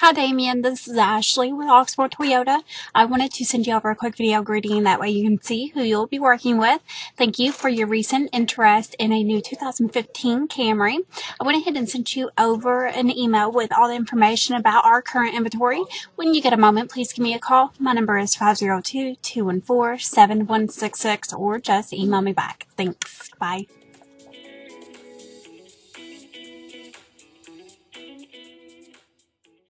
Hi, Damion. This is Ashley with Oxmoor Toyota. I wanted to send you over a quick video greeting. That way you can see who you'll be working with. Thank you for your recent interest in a new 2015 Camry. I went ahead and sent you over an email with all the information about our current inventory. When you get a moment, please give me a call. My number is 502-214-7166 or just email me back. Thanks. Bye.